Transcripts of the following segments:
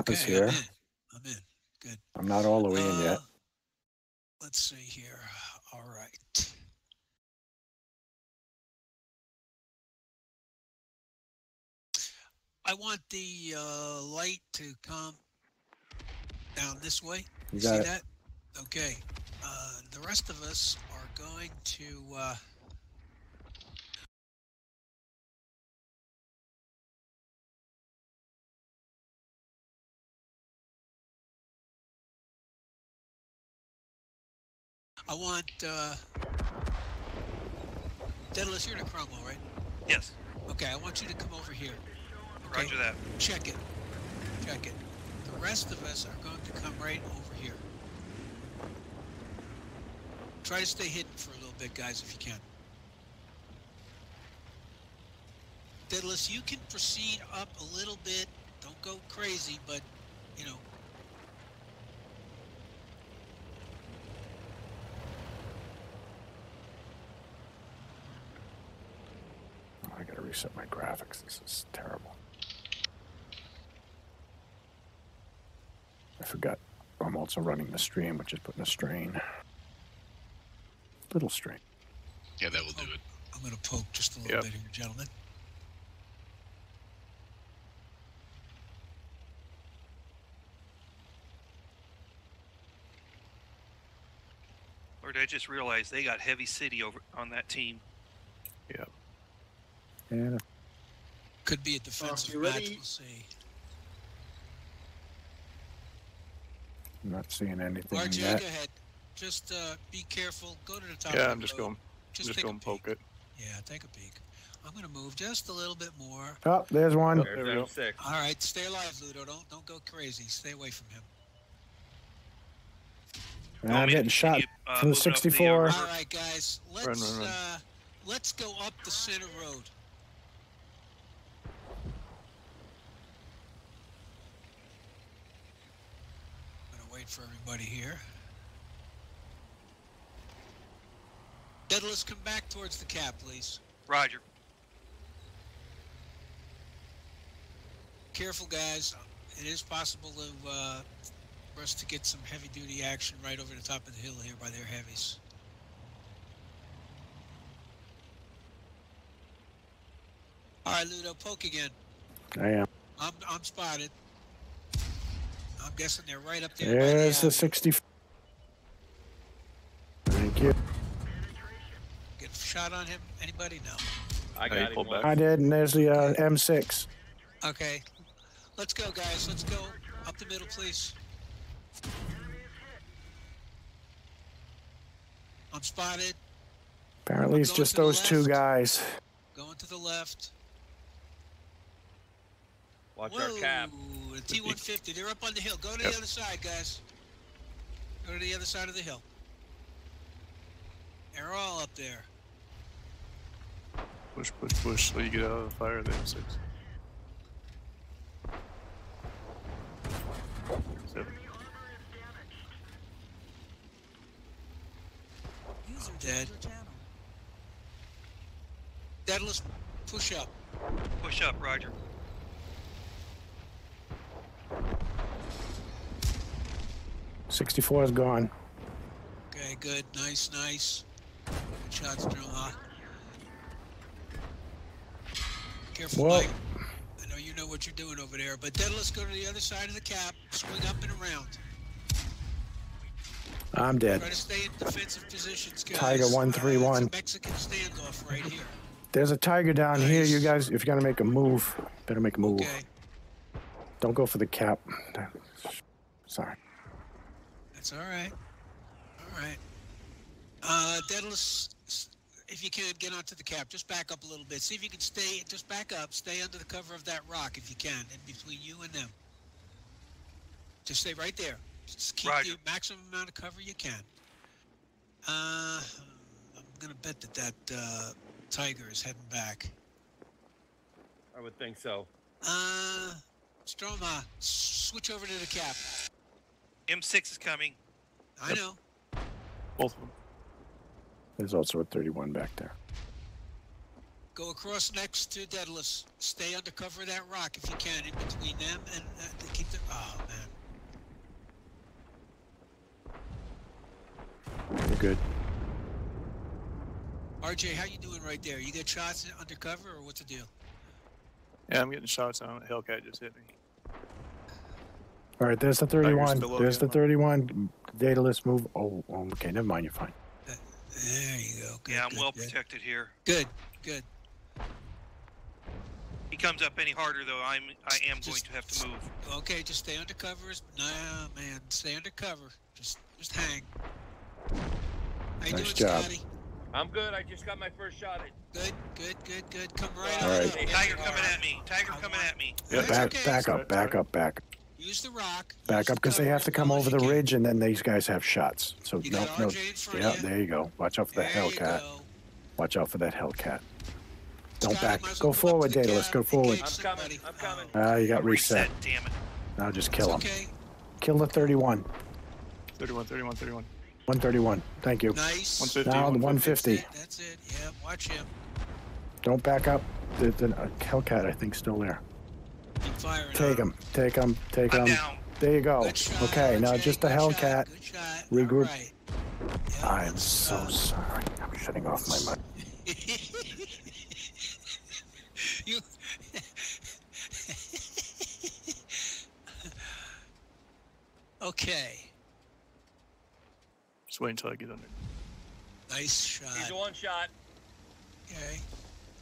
Is Okay, here. I'm in. I'm in. Good. I'm not all the way in yet. Uh, Let's see here. All right. I want the uh, light to come down this way. You See it. that? Okay. Uh, the rest of us are going to. I want. Uh, Daedalus, you're in a Cromwell, right? Yes. Okay, I want you to come over here. Okay? Roger that. Check it. Check it. The rest of us are going to come right over here. Try to stay hidden for a little bit, guys, if you can. Daedalus, you can proceed up a little bit. Don't go crazy, but, you know. Oh, I gotta reset my graphics. This is terrible. I forgot. I'm also running the stream, which is putting a strain. Little strain. Yeah, that will do it. I'm going to poke just a little Yep. bit here, gentlemen. Lord, I just realized they got Heavy City over on that team. And Could be a defensive you match. ready? We'll see. I'm not seeing anything RJ, yet. go ahead. Just uh, be careful. Go to the top. Yeah, of I'm just road. going. Just, Just going poke it. Yeah, take a peek. I'm going to move just a little bit more. Oh, there's one. Yep. There we go. six. All right, stay alive, Ludo. Don't don't go crazy. Stay away from him. And I'm me getting shot continue, uh, from the moving up 64. uh, All right, guys. Let's Run, run, run. uh, let's go up the center road. I'm wait for everybody here. Daedalus, come back towards the cap, please. Roger. Careful, guys. It is possible to, uh, for us to get some heavy-duty action right over the top of the hill here by their heavies. All right, Ludo, poke again. I am. I'm I'm spotted. I'm guessing they're right up there. by There's the avenue. 64. Thank you. Get a shot on him. Anybody? No. I got pull him. back. I did, and there's the uh, M6. Okay. Let's go, guys. Let's go up the middle, please. I'm spotted. Apparently, it's just those two guys. Going to the left. Watch Whoa, our cap. the T-150. They're up on the hill. Go to Yep. the other side, guys. Go to the other side of the hill. They're all up there. Push, push, push. So you get out of the fire. Then six. Seven. Dead. Daedalus, push up. Push up, Roger. Sixty-four is gone. Okay, good. Nice, nice. Good shots, Droma. Careful, Well- Mike. I know you know what you're doing over there, but then let's go to the other side of the cap. Swing up and around. I'm dead. Try to stay in defensive positions, guys. Tiger Uh, 131. it's a Mexican standoff right here. There's a tiger down here. You guys, if you're gonna make a move, better make a move. Okay, Don't go for the cap. Sorry. That's all right. All right. Uh, Daedalus, if you can, get onto the cap. Just back up a little bit. See if you can stay. Just back up. Stay under the cover of that rock if you can, in between you and them. Just stay right there. Just keep Roger. the maximum amount of cover you can. Uh, I'm gonna bet that that uh, tiger is heading back. I would think so. Uh, Stroma, switch over to the cap. M6 is coming. I Yep. know. Both of them. There's also a 31 back there. Go across next to Daedalus. Stay under cover of that rock if you can, in between them, and uh, to keep the. Oh man. You're good. RJ, how you doing right there? You get shots under cover, or what's the deal? Yeah, I'm getting shots on. it. Hellcat just hit me. All right, there's the 31. below There's the you. 31. Daedalus, move. Oh, oh, okay, never mind. You're fine. There you go. Good, yeah, I'm good, well good. protected here. Good, good. He comes up any harder though, I'm I am going to have to move. Okay, just stay under cover. Nah, man, stay under cover. Just, just hang. How you Nice doing, job. Scotty? I'm good. I just got my first shot at Good, good, good, good. Come right All on right. Hey, Tiger coming at me. Tiger coming at me. Yeah, That's Back, okay. back up, back up, back, Use the rock. back use up, the because they have to come over the ridge, and then these guys have shots. So You no, got no. RJ Yeah, you. there you go. Watch out for the There you Hellcat. Watch out for that Hellcat. Don't Scotty, back. Go well come up forward, to the Daedalus. Go forward. I'm coming. I'm coming. Oh, Ah, you got reset. Damn it. Now just it's kill him. okay. Kill the 31. 31, 31, 31. 131. Thank you. Nice. 150. Now the 150. 150. That's it. That's it. Yeah, watch him. Don't back up. The, the uh, Hellcat, I think, still there. Keep firing. Take on him. Take him. Take I'm him. There you go. Good shot, Okay, now RJ, just the good shot, Hellcat. Good shot. Regroup. All right. Yeah, I am so uh, sorry. I'm shutting off my mic. you. okay. Just wait until I get under. Nice shot. He's a one shot. Okay.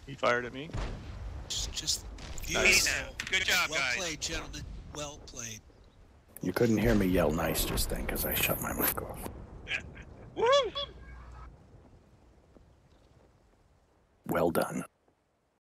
He fired at me. Just, just Hey beautiful. now. Good job, well guys. played, gentlemen. Well played. You couldn't hear me yell nice just then because I shut my mic off. Woo! Well done.